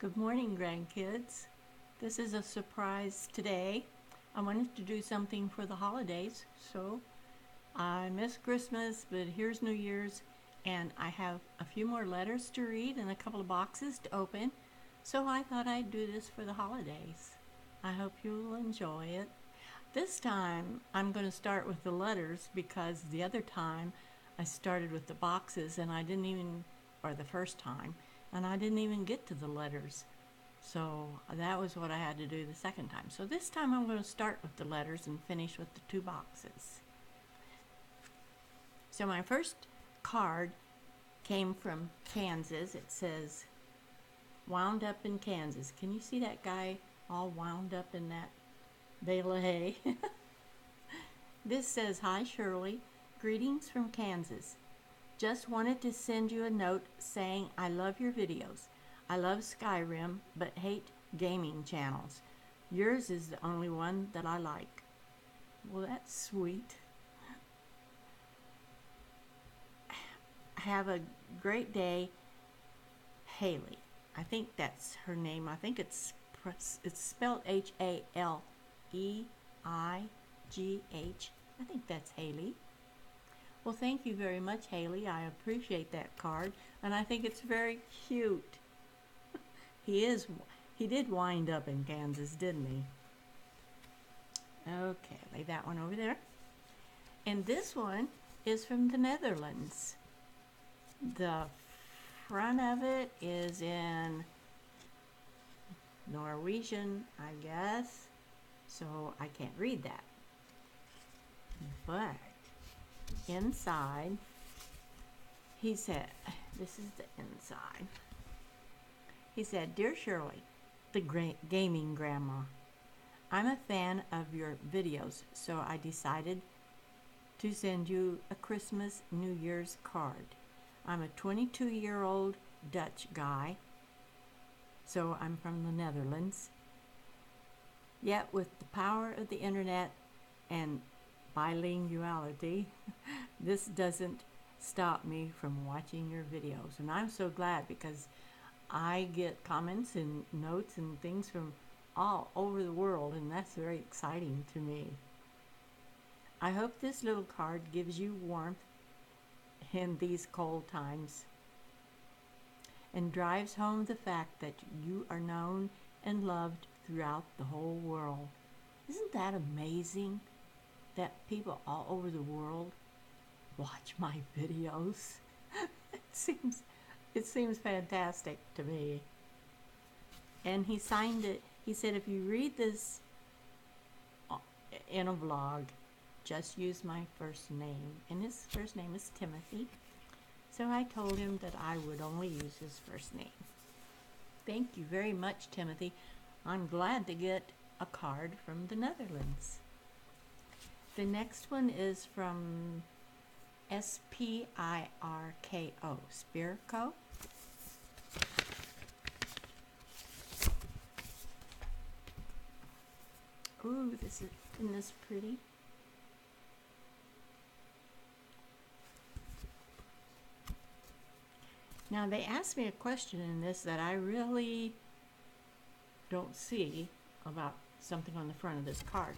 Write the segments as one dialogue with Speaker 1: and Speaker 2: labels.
Speaker 1: Good morning, grandkids. This is a surprise today. I wanted to do something for the holidays, so I miss Christmas, but here's New Year's, and I have a few more letters to read and a couple of boxes to open, so I thought I'd do this for the holidays. I hope you'll enjoy it. This time I'm going to start with the letters because the other time I started with the boxes and I didn't even, or the first time, and I didn't even get to the letters. So uh, that was what I had to do the second time. So this time I'm going to start with the letters and finish with the two boxes. So my first card came from Kansas. It says, wound up in Kansas. Can you see that guy all wound up in that bale of hay? this says, Hi Shirley, greetings from Kansas. Just wanted to send you a note saying I love your videos. I love Skyrim, but hate gaming channels. Yours is the only one that I like. Well, that's sweet. Have a great day, Haley. I think that's her name. I think it's it's spelled H A L E I G H. I think that's Haley. Well, thank you very much, Haley. I appreciate that card, and I think it's very cute. he is, he did wind up in Kansas, didn't he? Okay, lay that one over there. And this one is from the Netherlands. The front of it is in Norwegian, I guess. So I can't read that. But inside, he said, This is the inside. He said, Dear Shirley, the great gaming grandma, I'm a fan of your videos, so I decided to send you a Christmas New Year's card. I'm a 22 year old Dutch guy, so I'm from the Netherlands. Yet, with the power of the internet and bilinguality, this doesn't stop me from watching your videos. And I'm so glad because I get comments and notes and things from all over the world, and that's very exciting to me. I hope this little card gives you warmth in these cold times and drives home the fact that you are known and loved throughout the whole world. Isn't that amazing? That people all over the world watch my videos. it seems it seems fantastic to me. And he signed it. He said if you read this uh, in a vlog, just use my first name. And his first name is Timothy. So I told him that I would only use his first name. Thank you very much, Timothy. I'm glad to get a card from the Netherlands. The next one is from S P I R K O, Spirko. Ooh, this is isn't this pretty? Now they asked me a question in this that I really don't see about something on the front of this card.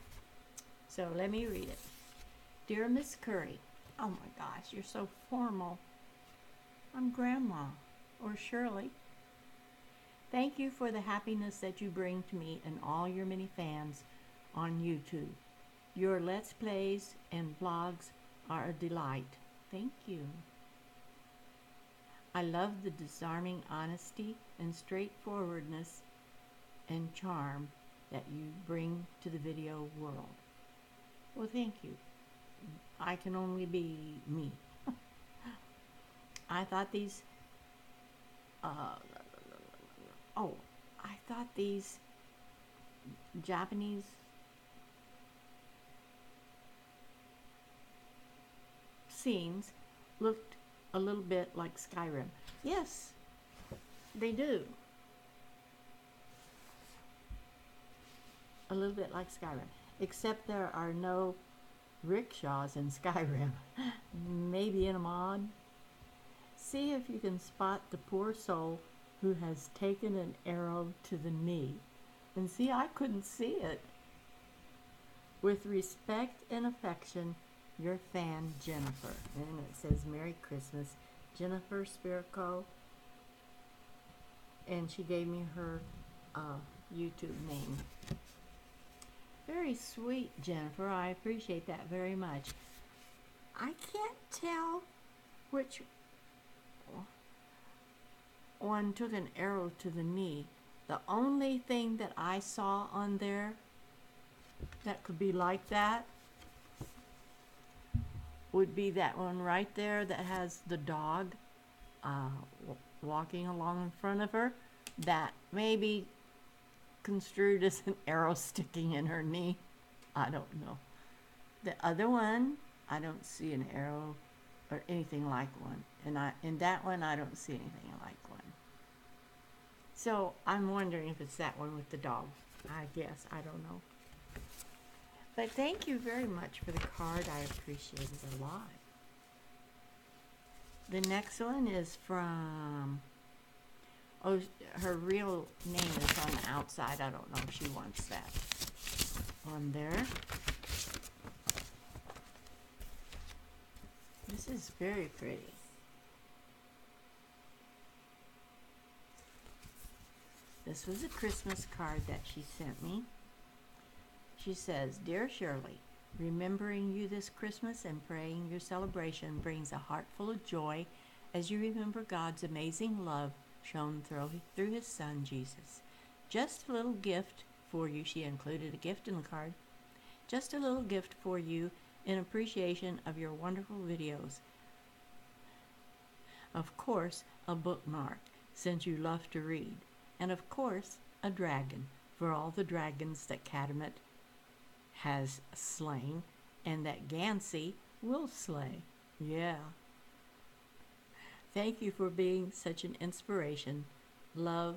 Speaker 1: So let me read it. Dear Miss Curry, oh my gosh, you're so formal. I'm Grandma, or Shirley. Thank you for the happiness that you bring to me and all your many fans on YouTube. Your Let's Plays and vlogs are a delight. Thank you. I love the disarming honesty and straightforwardness and charm that you bring to the video world. Well, thank you. I can only be me. I thought these. Uh, oh, I thought these Japanese scenes looked a little bit like Skyrim. Yes, they do. A little bit like Skyrim except there are no rickshaws in Skyrim. Maybe in a mod. See if you can spot the poor soul who has taken an arrow to the knee. And see, I couldn't see it. With respect and affection, your fan, Jennifer. And it says Merry Christmas, Jennifer Spirico. And she gave me her uh, YouTube name. Very sweet, Jennifer. I appreciate that very much. I can't tell which one took an arrow to the knee. The only thing that I saw on there that could be like that would be that one right there that has the dog uh, walking along in front of her. That maybe construed as an arrow sticking in her knee. I don't know. The other one, I don't see an arrow or anything like one. And I in that one I don't see anything like one. So I'm wondering if it's that one with the dog. I guess. I don't know. But thank you very much for the card. I appreciate it a lot. The next one is from Oh, her real name is on the outside. I don't know if she wants that on there. This is very pretty. This was a Christmas card that she sent me. She says, Dear Shirley, remembering you this Christmas and praying your celebration brings a heart full of joy as you remember God's amazing love shown through, through his son Jesus. Just a little gift for you. She included a gift in the card. Just a little gift for you in appreciation of your wonderful videos. Of course, a bookmark, since you love to read. And of course, a dragon, for all the dragons that Catamet has slain and that Gansey will slay. Yeah. Thank you for being such an inspiration. Love.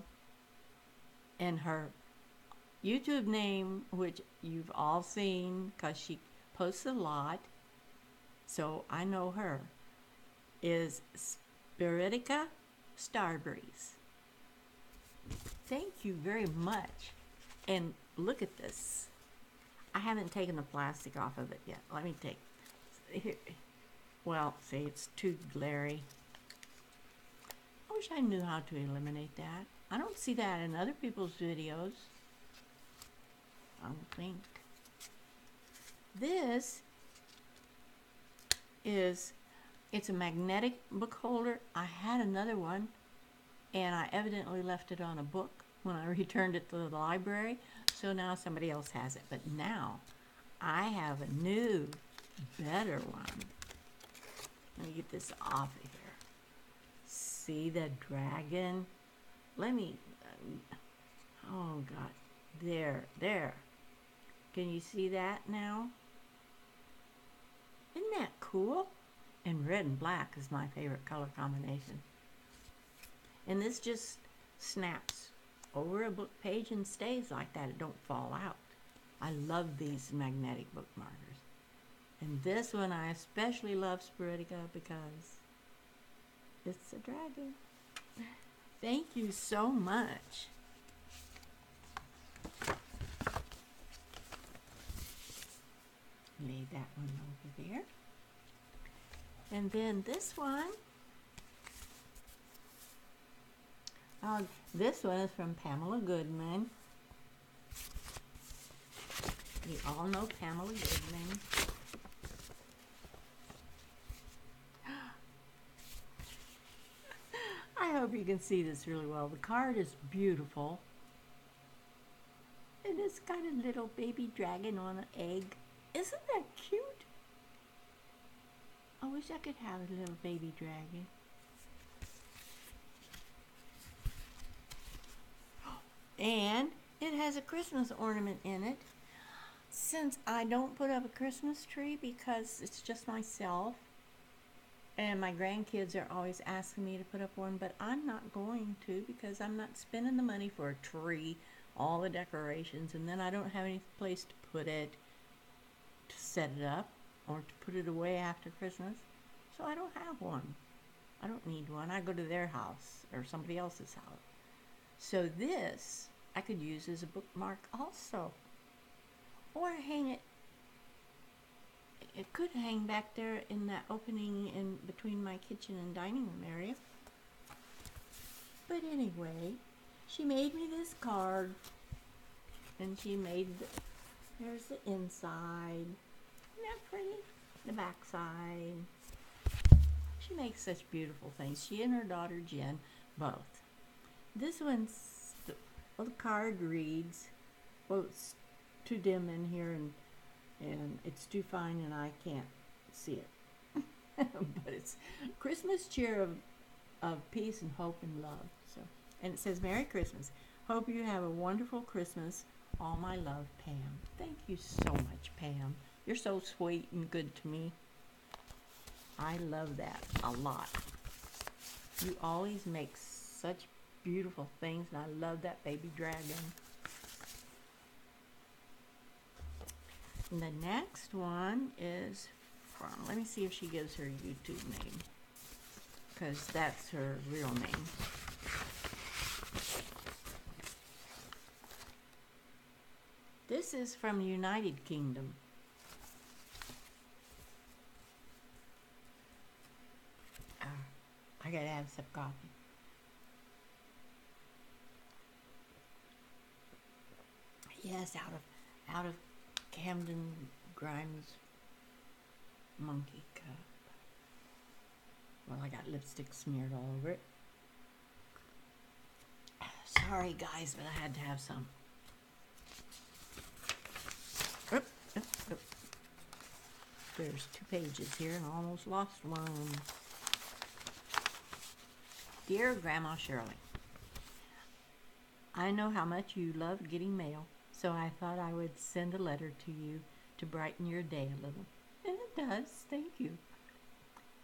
Speaker 1: And her YouTube name, which you've all seen because she posts a lot, so I know her, is Spiritica Starbreeze. Thank you very much. And look at this. I haven't taken the plastic off of it yet. Let me take. Well, see, it's too glary. I wish I knew how to eliminate that. I don't see that in other people's videos. I don't think. This is, it's a magnetic book holder. I had another one and I evidently left it on a book when I returned it to the library. So now somebody else has it. But now I have a new, better one. Let me get this off of see the dragon? Let me, oh God, there, there. Can you see that now? Isn't that cool? And red and black is my favorite color combination. And this just snaps over a book page and stays like that. It don't fall out. I love these magnetic bookmarkers. And this one I especially love Spiritica because it's a dragon. Thank you so much. Lay that one over there. And then this one. Oh, this one is from Pamela Goodman. We all know Pamela Goodman. Hope you can see this really well. The card is beautiful. And it's got a little baby dragon on an egg. Isn't that cute? I wish I could have a little baby dragon. And it has a Christmas ornament in it. Since I don't put up a Christmas tree because it's just myself, and my grandkids are always asking me to put up one, but I'm not going to because I'm not spending the money for a tree, all the decorations, and then I don't have any place to put it, to set it up, or to put it away after Christmas. So I don't have one. I don't need one. I go to their house or somebody else's house. So this I could use as a bookmark also. Or hang it it could hang back there in that opening in between my kitchen and dining room area. But anyway, she made me this card and she made the, there's the inside. Isn't that pretty? The back side. She makes such beautiful things. She and her daughter Jen both. This one's the, well, the card reads, it's too dim in here and and it's too fine and I can't see it. but it's Christmas cheer of of peace and hope and love. So and it says Merry Christmas. Hope you have a wonderful Christmas. All my love, Pam. Thank you so much, Pam. You're so sweet and good to me. I love that a lot. You always make such beautiful things, and I love that baby dragon. The next one is from, let me see if she gives her YouTube name, because that's her real name. This is from the United Kingdom. Ah, I gotta have some coffee. Yes, out of out of Camden Grimes monkey cup. Well, I got lipstick smeared all over it. Sorry, guys, but I had to have some. Oop, oop, oop. There's two pages here and I almost lost one. Dear Grandma Shirley, I know how much you love getting mail, so I thought I would send a letter to you to brighten your day a little. And it does, thank you.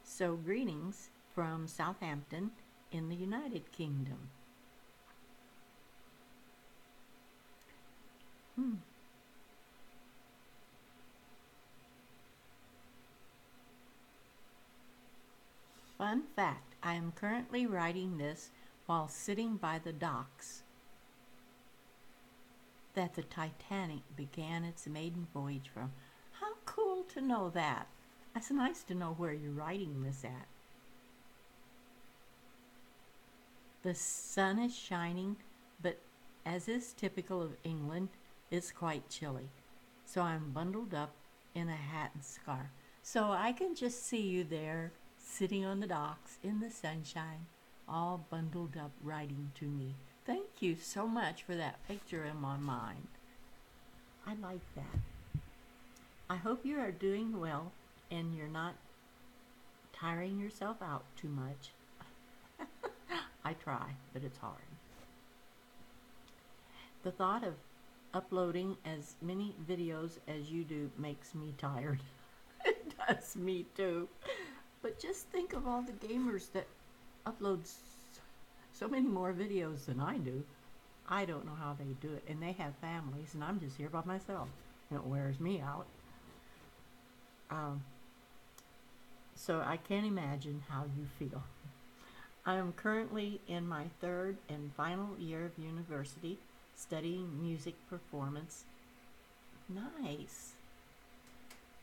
Speaker 1: So, greetings from Southampton in the United Kingdom. Hmm. Fun fact I am currently writing this while sitting by the docks that the Titanic began its maiden voyage from. How cool to know that! It's nice to know where you're writing this at. The sun is shining, but as is typical of England, it's quite chilly. So I'm bundled up in a hat and scarf. So I can just see you there, sitting on the docks in the sunshine, all bundled up, writing to me. Thank you so much for that picture in my mind. I like that. I hope you are doing well and you're not tiring yourself out too much. I try, but it's hard. The thought of uploading as many videos as you do makes me tired. it does me too. But just think of all the gamers that upload so many more videos than I do. I don't know how they do it. And they have families, and I'm just here by myself. And it wears me out. Um, so I can't imagine how you feel. I am currently in my third and final year of university studying music performance. Nice.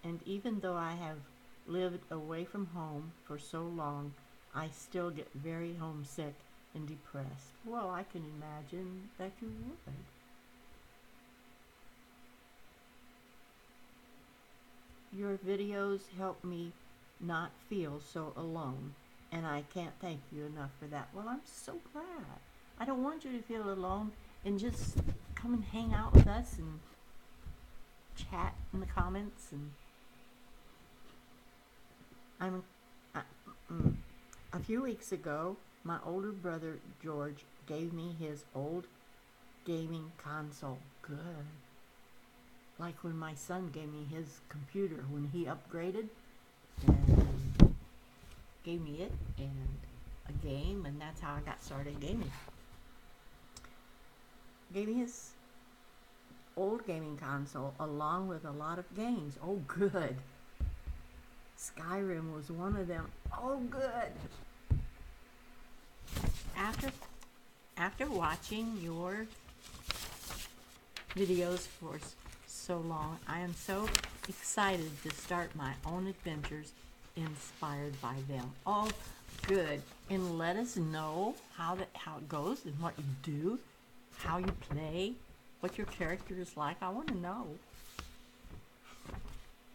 Speaker 1: And even though I have lived away from home for so long, I still get very homesick and depressed. Well, I can imagine that you would. Your videos help me not feel so alone, and I can't thank you enough for that. Well, I'm so glad. I don't want you to feel alone and just come and hang out with us and chat in the comments and I'm uh, mm, a few weeks ago my older brother George gave me his old gaming console good like when my son gave me his computer when he upgraded and gave me it and a game and that's how I got started gaming gave me his old gaming console along with a lot of games. Oh, good. Skyrim was one of them. Oh, good. After after watching your videos for so long, I am so excited to start my own adventures inspired by them. Oh, good. And let us know how that how it goes and what you do, how you play, what your character is like. I want to know.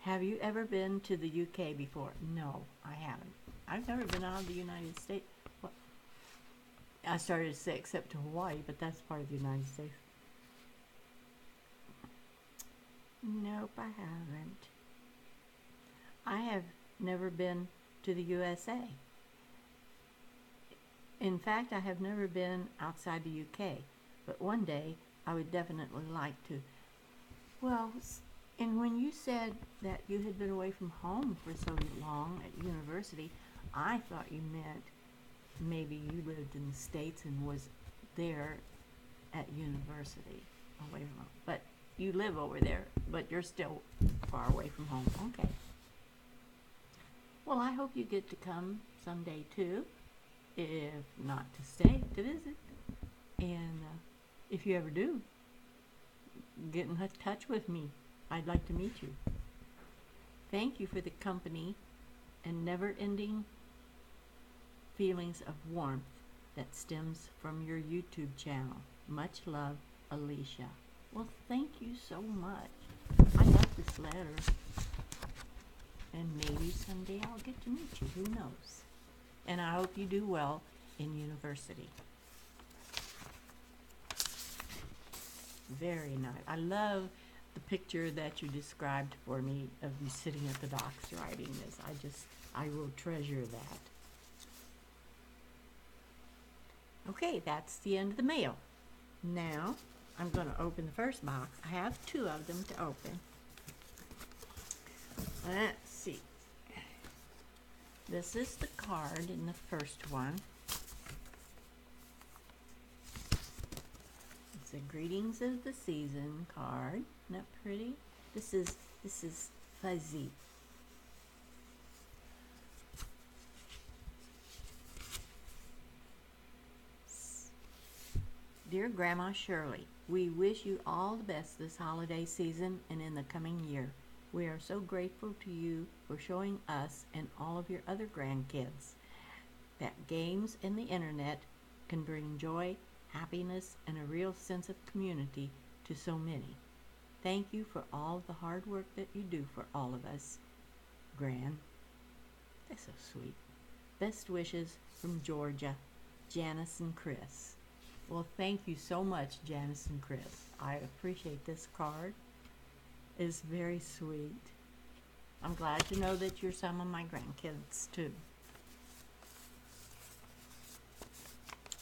Speaker 1: Have you ever been to the UK before? No, I haven't. I've never been out of the United States. Well, I started to say except to Hawaii, but that's part of the United States. Nope, I haven't. I have never been to the USA. In fact, I have never been outside the UK, but one day I would definitely like to. Well, and when you said that you had been away from home for so long at university, I thought you meant maybe you lived in the States and was there at university away from home. But you live over there, but you're still far away from home. Okay. Well, I hope you get to come someday too, if not to stay, to visit. And uh, if you ever do, get in touch with me. I'd like to meet you. Thank you for the company and never ending feelings of warmth that stems from your YouTube channel. Much love, Alicia. Well, thank you so much. I love this letter. And maybe someday I'll get to meet you. Who knows? And I hope you do well in university. Very nice. I love the picture that you described for me of you sitting at the docks writing this. I just, I will treasure that. Okay, that's the end of the mail. Now, I'm going to open the first box. I have two of them to open. Let's see. This is the card in the first one. It's a greetings of the season card. Isn't that pretty? This is this is fuzzy. Dear Grandma Shirley, we wish you all the best this holiday season and in the coming year. We are so grateful to you for showing us and all of your other grandkids that games and the internet can bring joy, happiness, and a real sense of community to so many. Thank you for all the hard work that you do for all of us. Gran. That's so sweet. Best wishes from Georgia, Janice and Chris. Well, thank you so much, Janice and Chris. I appreciate this card. It's very sweet. I'm glad to know that you're some of my grandkids too.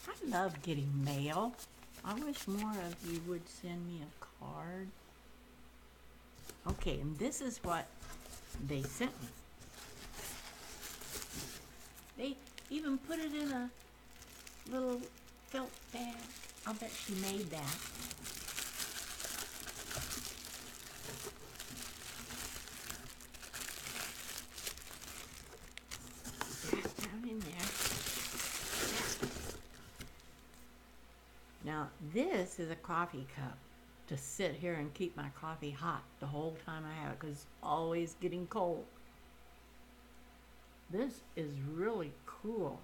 Speaker 1: I love getting mail. I wish more of you would send me a card. Okay, and this is what they sent me. They even put it in a little felt bag. I'll bet she made that. Down in there. Now, this is a coffee cup to sit here and keep my coffee hot the whole time I have it because it's always getting cold. This is really cool.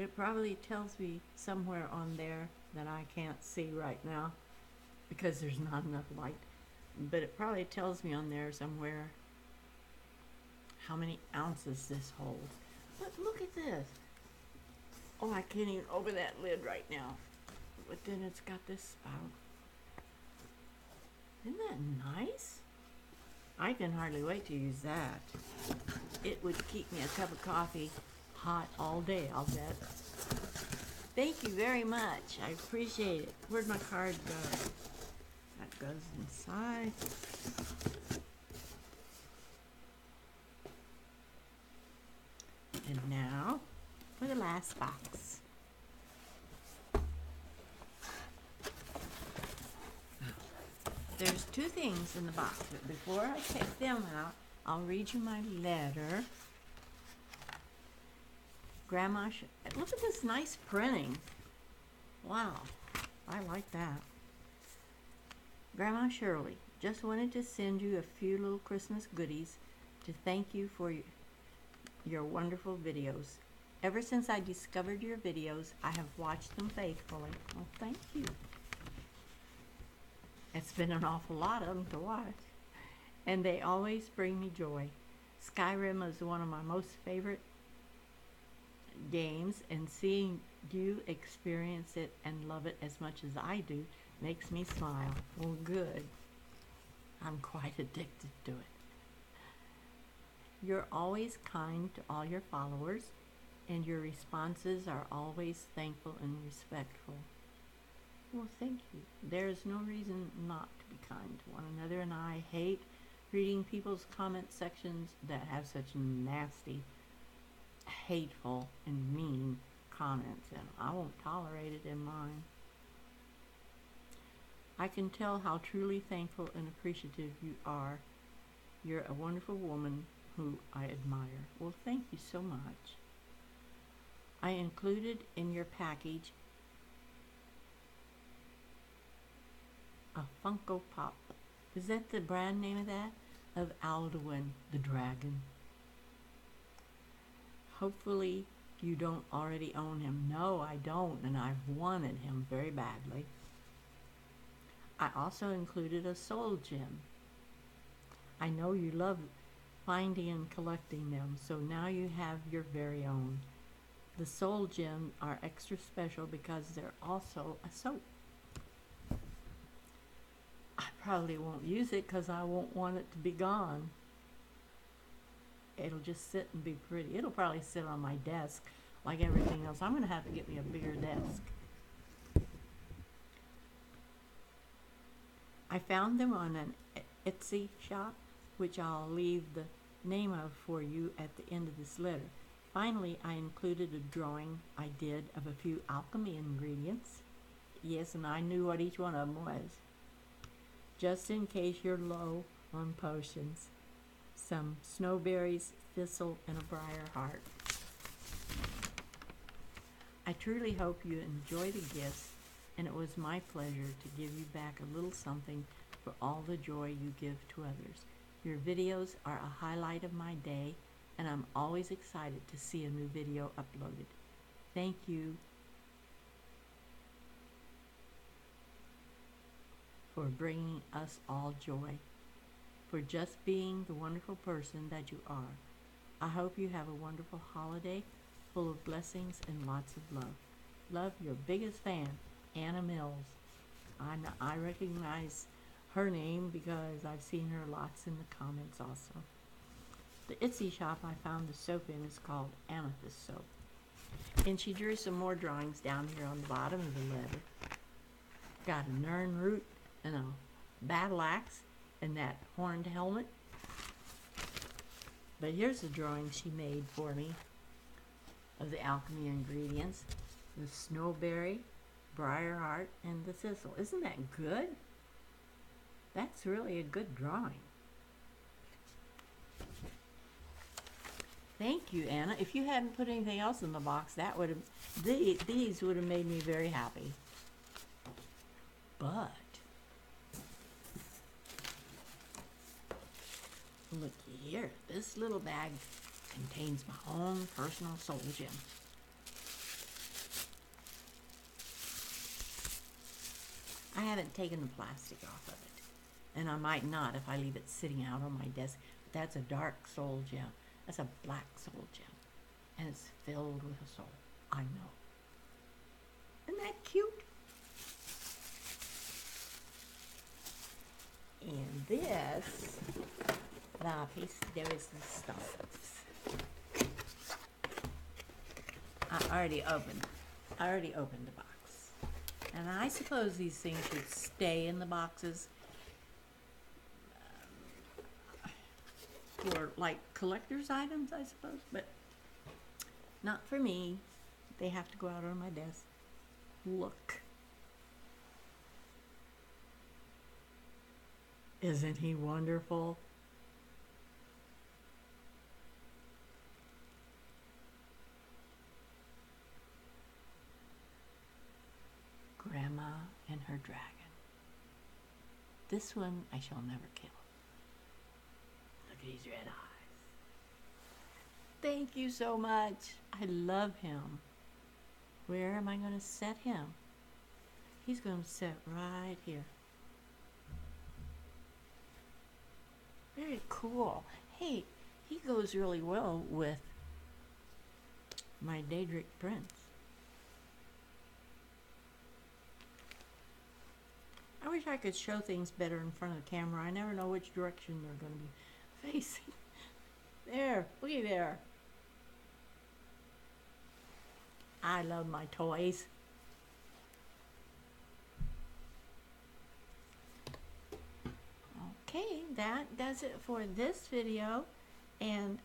Speaker 1: It probably tells me somewhere on there that I can't see right now because there's not enough light. But it probably tells me on there somewhere how many ounces this holds. But look at this. Oh, I can't even open that lid right now. But then it's got this spout. Isn't that nice? I can hardly wait to use that. It would keep me a cup of coffee hot all day, I'll bet. Thank you very much. I appreciate it. Where'd my card go? That goes inside. And now for the last box. There's two things in the box, but before I take them out, I'll read you my letter. Grandma, Sh- look at this nice printing. Wow, I like that. Grandma Shirley, just wanted to send you a few little Christmas goodies to thank you for your, your wonderful videos. Ever since I discovered your videos, I have watched them faithfully. Well, thank you. It's been an awful lot of them to watch. And they always bring me joy. Skyrim is one of my most favorite games, and seeing you experience it and love it as much as I do makes me smile. Well, good. I'm quite addicted to it. You're always kind to all your followers, and your responses are always thankful and respectful. Well, thank you. There's no reason not to be kind to one another, and I hate reading people's comment sections that have such nasty, hateful, and mean comments, and I won't tolerate it in mine. I can tell how truly thankful and appreciative you are. You're a wonderful woman who I admire. Well, thank you so much. I included in your package a Funko Pop. Is that the brand name of that? Of Alduin the dragon. Hopefully you don't already own him. No, I don't, and I've wanted him very badly. I also included a soul gem. I know you love finding and collecting them, so now you have your very own. The soul gems are extra special because they're also a soap. I probably won't use it because I won't want it to be gone. It'll just sit and be pretty. It'll probably sit on my desk like everything else. I'm going to have to get me a bigger desk. I found them on an Etsy shop, which I'll leave the name of for you at the end of this letter. Finally, I included a drawing I did of a few alchemy ingredients. Yes, and I knew what each one of them was. Just in case you're low on potions. Some snowberries, thistle, and a briar heart. I truly hope you enjoy the gifts and it was my pleasure to give you back a little something for all the joy you give to others. Your videos are a highlight of my day, and I'm always excited to see a new video uploaded. Thank you for bringing us all joy, for just being the wonderful person that you are. I hope you have a wonderful holiday full of blessings and lots of love. Love your biggest fan, Anna Mills. I, I recognize her name because I've seen her lots in the comments also. The Etsy shop I found the soap in is called Amethyst Soap. And she drew some more drawings down here on the bottom of the letter. Got a nirnroot and a battle axe and that horned helmet. But here's a drawing she made for me of the alchemy ingredients. The snowberry, Briarheart, and the Thistle. Isn't that good? That's really a good drawing. Thank you, Anna. If you hadn't put anything else in the box, that would have the, these would have made me very happy. But look here, this little bag contains my own personal soul gem. I haven't taken the plastic off of it. And I might not if I leave it sitting out on my desk. But that's a dark soul gem. That's a black soul gem. And it's filled with a soul. I know. Isn't that cute? And this lapis, there is the stuff. I already opened. I already opened the box. And I suppose these things should stay in the boxes um, for like collector's items, I suppose, but not for me. They have to go out on my desk. Look. Isn't he wonderful? and her dragon. This one I shall never kill. Look at his red eyes. Thank you so much. I love him. Where am I going to set him? He's going to sit right here. Very cool. Hey, he goes really well with my Daedric Prince. I wish I could show things better in front of the camera. I never know which direction they're going to be facing. There, looky there. I love my toys. Okay, that does it for this video. And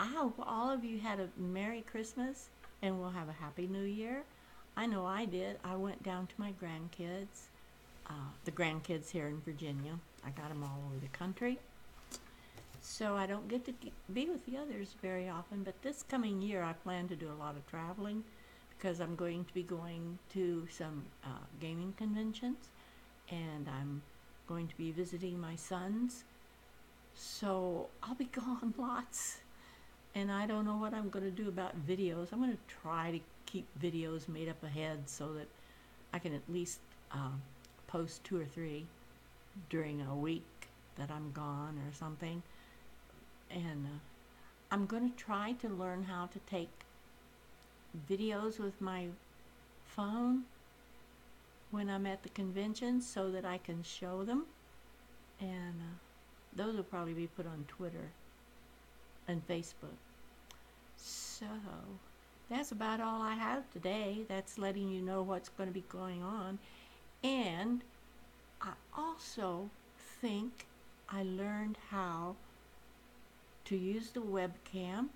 Speaker 1: I hope all of you had a Merry Christmas and we'll have a Happy New Year. I know I did. I went down to my grandkids, uh, the grandkids here in Virginia. I got them all over the country. So I don't get to be with the others very often, but this coming year I plan to do a lot of traveling because I'm going to be going to some uh, gaming conventions and I'm going to be visiting my sons. So I'll be gone lots. And I don't know what I'm going to do about videos. I'm going to try to keep videos made up ahead so that I can at least uh, post two or three during a week that I'm gone or something. And uh, I'm going to try to learn how to take videos with my phone when I'm at the convention so that I can show them. And uh, those will probably be put on Twitter and Facebook. So that's about all I have today. That's letting you know what's going to be going on. And I also think I learned how to use the webcam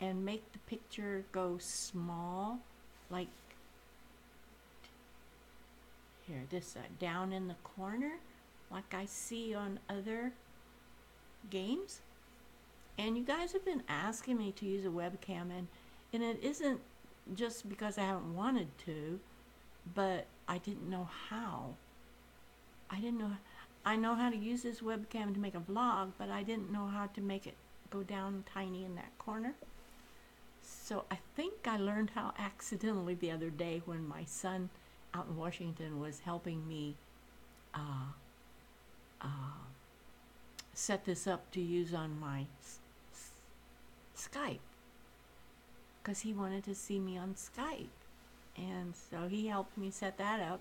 Speaker 1: and make the picture go small like here this side uh, down in the corner like I see on other games. And you guys have been asking me to use a webcam and and it isn't just because I haven't wanted to but I didn't know how. I didn't know I know how to use this webcam to make a vlog but I didn't know how to make it go down tiny in that corner. So I think I learned how accidentally the other day when my son out in Washington was helping me uh, uh, set this up to use on my s- s- Skype. Because he wanted to see me on Skype. And so he helped me set that up.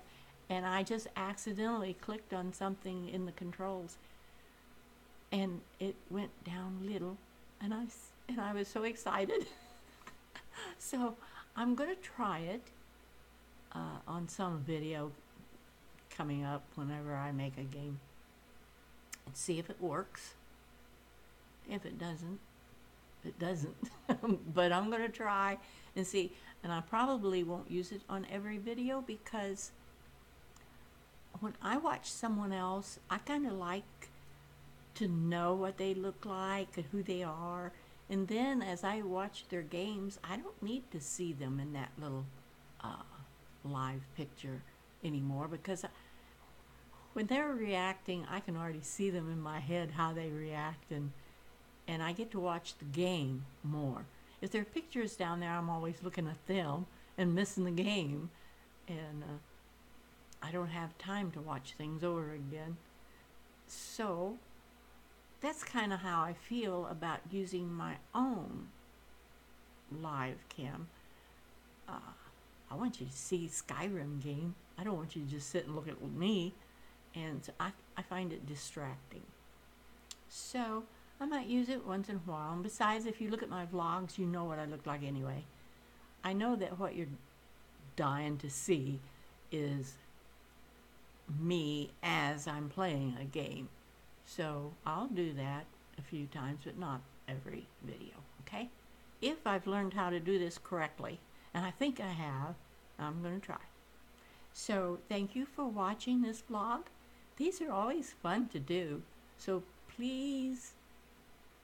Speaker 1: And I just accidentally clicked on something in the controls and it went down little. And I, and I was so excited. so I'm going to try it uh, on some video coming up whenever I make a game and see if it works. If it doesn't, it doesn't. but I'm going to try and see. And I probably won't use it on every video because when I watch someone else, I kind of like to know what they look like and who they are. And then as I watch their games, I don't need to see them in that little uh, live picture anymore because when they're reacting, I can already see them in my head how they react, and and I get to watch the game more. If there are pictures down there, I'm always looking at them and missing the game, and uh, I don't have time to watch things over again. So that's kind of how I feel about using my own live cam. Uh, I want you to see Skyrim game. I don't want you to just sit and look at me. And I, I find it distracting. So I might use it once in a while. And besides, if you look at my vlogs, you know what I look like anyway. I know that what you're dying to see is me as I'm playing a game. So I'll do that a few times, but not every video, okay? If I've learned how to do this correctly, and I think I have, I'm going to try. So thank you for watching this vlog. These are always fun to do, so please,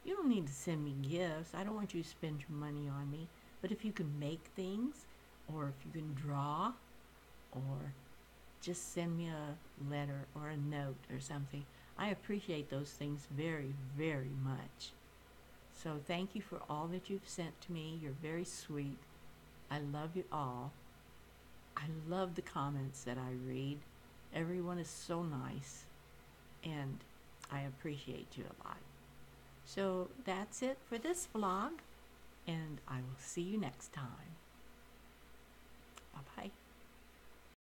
Speaker 1: you don't need to send me gifts. I don't want you to spend your money on me, but if you can make things, or if you can draw, or just send me a letter or a note or something. I appreciate those things very, very much. So thank you for all that you've sent to me. You're very sweet. I love you all. I love the comments that I read. Everyone is so nice, and I appreciate you a lot. So that's it for this vlog, and I will see you next time. Bye bye.